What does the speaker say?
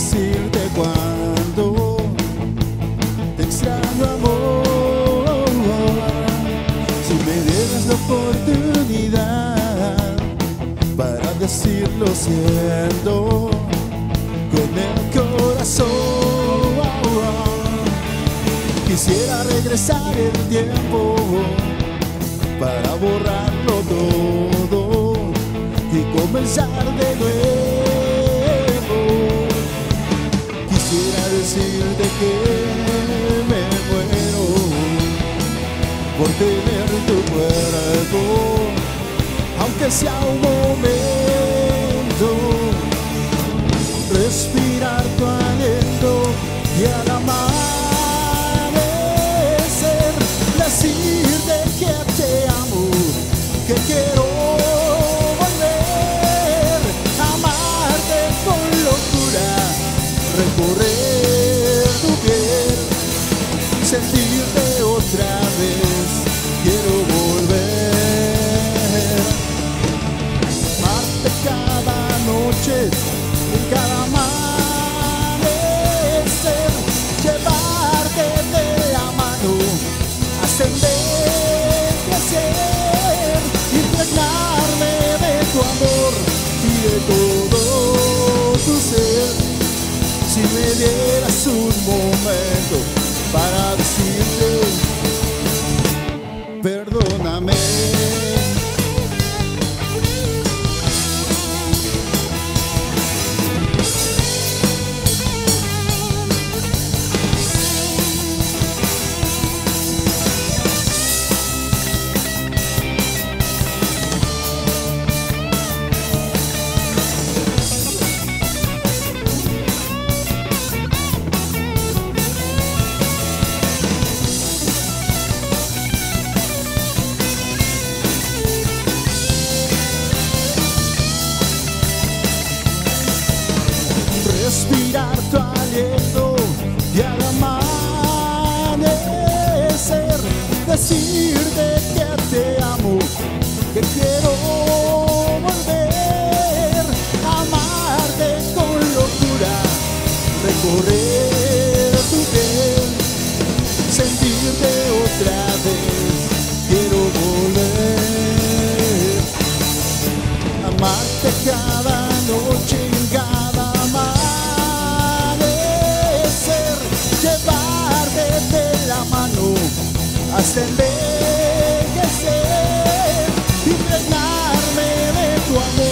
decirte cuánto te extraño amor. Si me dieras la oportunidad para decir lo siento con el corazón. Quisiera regresar el tiempo para borrarlo todo y comenzar de nuevo. Por tener tu cuerpo, aunque sea un momento, respirar tu aliento y amanecer decirte Si me dieras un momento para decirte, perdóname. es envejecer, impregnarme de tu amor.